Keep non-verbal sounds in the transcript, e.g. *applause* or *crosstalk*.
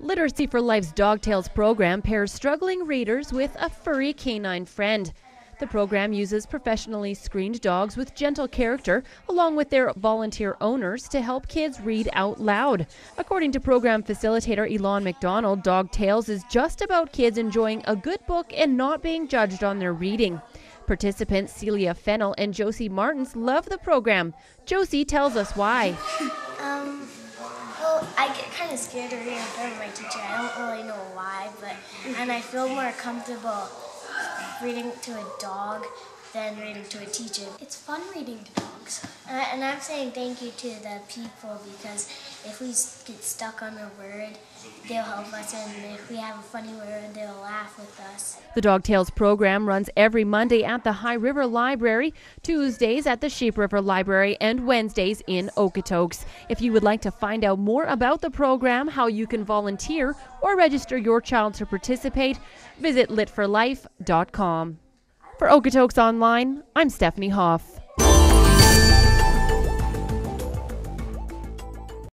Literacy for Life's Dog Tales program pairs struggling readers with a furry canine friend. The program uses professionally screened dogs with gentle character, along with their volunteer owners, to help kids read out loud. According to program facilitator Elon McDonald, Dog Tales is just about kids enjoying a good book and not being judged on their reading. Participants Celia Fennell and Josie Martins love the program. Josie tells us why. *laughs* I get kind of scared to read in front of my teacher. I don't really know why, but and I feel more comfortable reading to a dog than reading to a teacher. It's fun reading to dogs. Uh, and I'm saying thank you to the people because if we get stuck on a word, they'll help us, and if we have a funny word, they'll laugh with us. The Dog Tales program runs every Monday at the High River Library, Tuesdays at the Sheep River Library, and Wednesdays in Okotoks. If you would like to find out more about the program, how you can volunteer, or register your child to participate, visit litforlife.com. For Okotoks Online, I'm Stephanie Hoff.